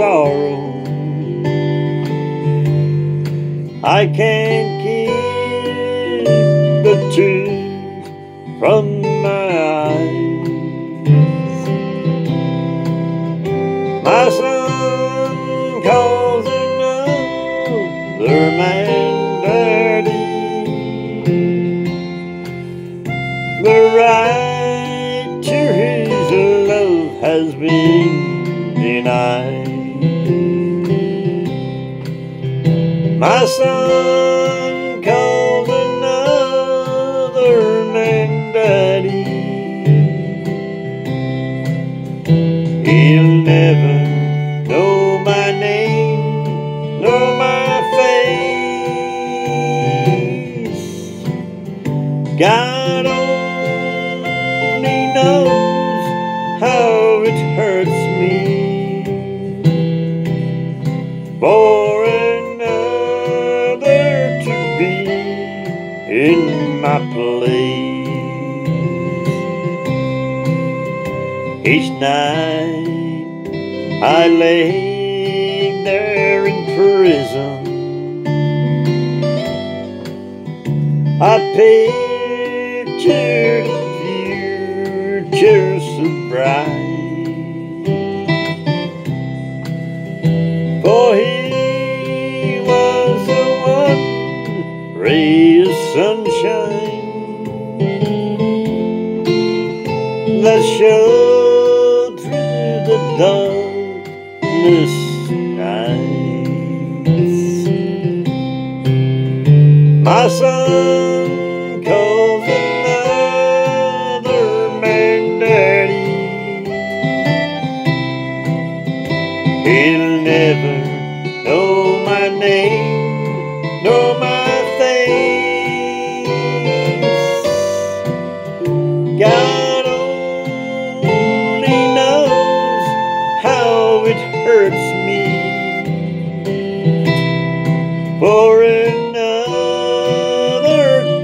sorrow. I can't keep the tears from my eyes. My son calls another man daddy. The right to his love has been denied. My son calls another man daddy. He'll never know my name, nor my face. God only knows how in my place. Each night I lay there in prison. I pictured a future so bright. Ray sunshine that showed through the darkness nights. My son calls another man daddy. He'll never know my name for another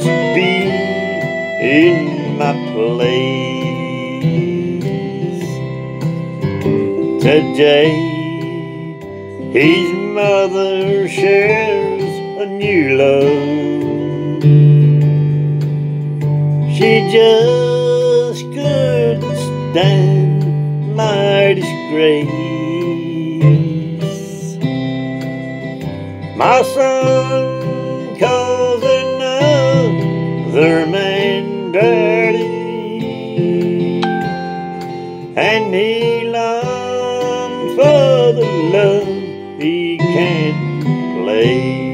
to be in my place. Today, his mother shares a new love. She just couldn't stand my disgrace. My son calls another man daddy, and he longs for the love he can't place.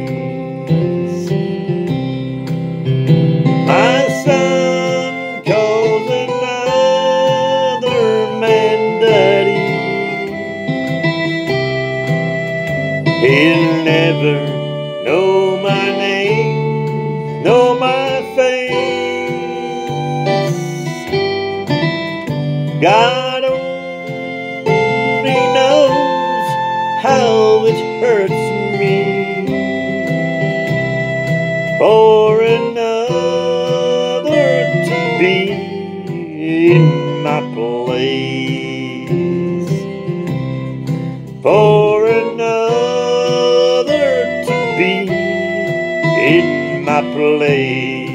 He'll know my name, nor my face. God only knows how it hurts me for another to be in my place. For my place.